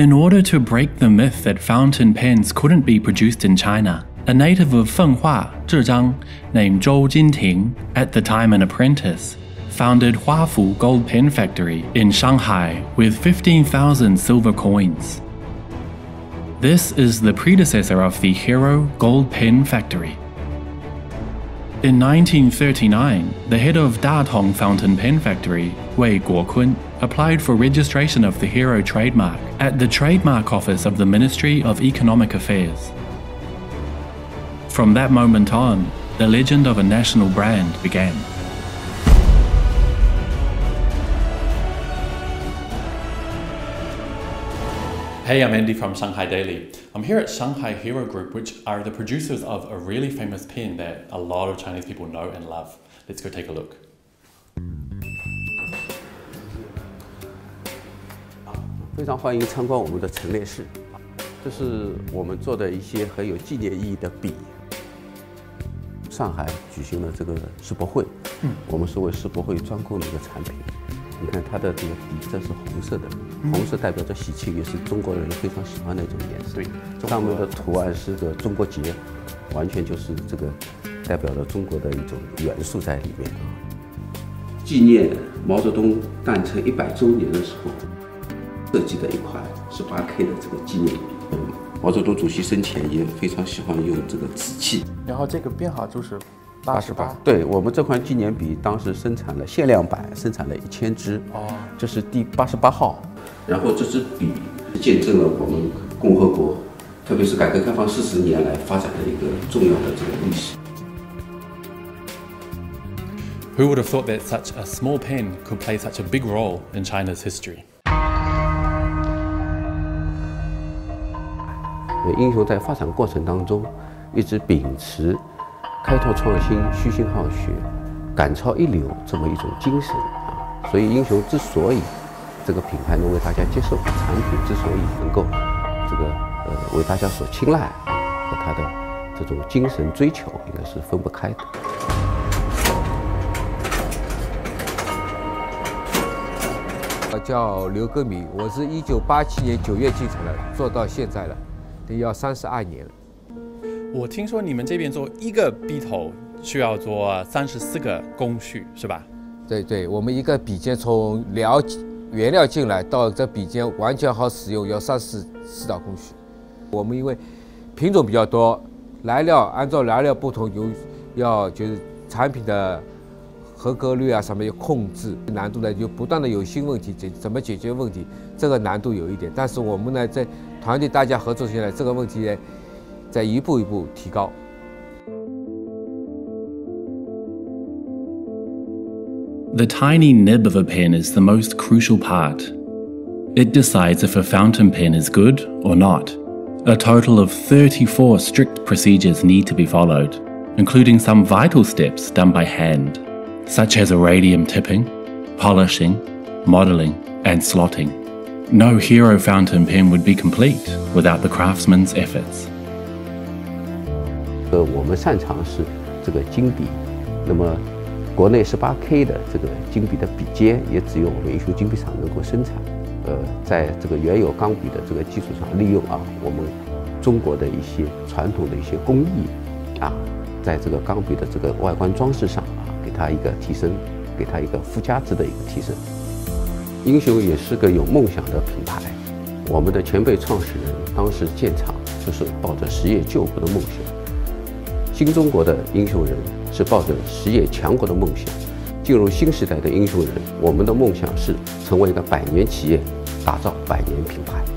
In order to break the myth that fountain pens couldn't be produced in China, a native of Fenghua, Zhejiang, named Zhou Jinting, at the time an apprentice, founded Huafu Gold Pen Factory in Shanghai with 15,000 silver coins. This is the predecessor of the Hero Gold Pen Factory. In 1939, the head of Datong Fountain Pen Factory, Wei Guokun, applied for registration of the Hero trademark at the Trademark Office of the Ministry of Economic Affairs. From that moment on, the legend of a national brand began. Hey, I'm Andy from Shanghai Daily. I'm here at Shanghai Hero Group, which are the producers of a really famous pen that a lot of Chinese people know and love. Let's go take a look. 非常欢迎参观我们的陈列室，这是我们做的一些很有纪念意义的笔。上海举行了这个世博会，嗯，我们是为世博会专供的一个产品。你看它的这个底色是红色的，红色代表着喜庆，也是中国人非常喜欢的一种颜色。对，上面的图案是个中国结，完全就是这个代表了中国的一种元素在里面啊。纪念毛泽东诞辰一百周年的时候，设计的一款十八 K 的这个纪念笔。毛泽东主席生前也非常喜欢用这个瓷器。然后这个编号就是。八十八，对我们这款纪念笔当时生产了限量版，生产了一千支。哦，这是第八十八号。然后这支笔见证了我们共和国，特别是改革开放四十年来发展的一个重要的这个历史。Who would have thought that such a small pen could play such a big role in China's history? 英雄在发展过程当中一直秉持。开拓创新、虚心好学、赶超一流这么一种精神啊，所以英雄之所以这个品牌能为大家接受，产品之所以能够这个呃为大家所青睐，和他的这种精神追求应该是分不开的。我叫刘根明，我是一九八七年九月进厂的，做到现在了，得要三十二年。我听说你们这边做一个笔头需要做三十四个工序，是吧？对对，我们一个笔尖从料原料进来到这笔尖完全好使用，要三十四道工序。我们因为品种比较多，来料按照来料不同有要就是产品的合格率啊什么要控制，难度呢就不断的有新问题解怎么解决问题，这个难度有一点。但是我们呢在团队大家合作起来，这个问题呢。在一步一步提高。The tiny nib of a pen is the most crucial part. It decides if a fountain pen is good or not. A total of 34 strict procedures need to be followed, including some vital steps done by hand, such as iridium tipping, polishing, modeling, and slotting. No hero fountain pen would be complete without the craftsman's efforts. 呃，我们擅长是这个金笔，那么国内十八 K 的这个金笔的笔尖也只有我们英雄金笔厂能够生产。呃，在这个原有钢笔的这个基础上，利用啊我们中国的一些传统的一些工艺啊，在这个钢笔的这个外观装饰上 他，一个提升，给他一个附加值的一个提升。英雄也是个有梦想的品牌，我们的前辈创始人当时建厂就是抱着实业救国的梦想。新中国的英雄人是抱着实业强国的梦想进入新时代的英雄人，我们的梦想是成为一个百年企业，打造百年品牌。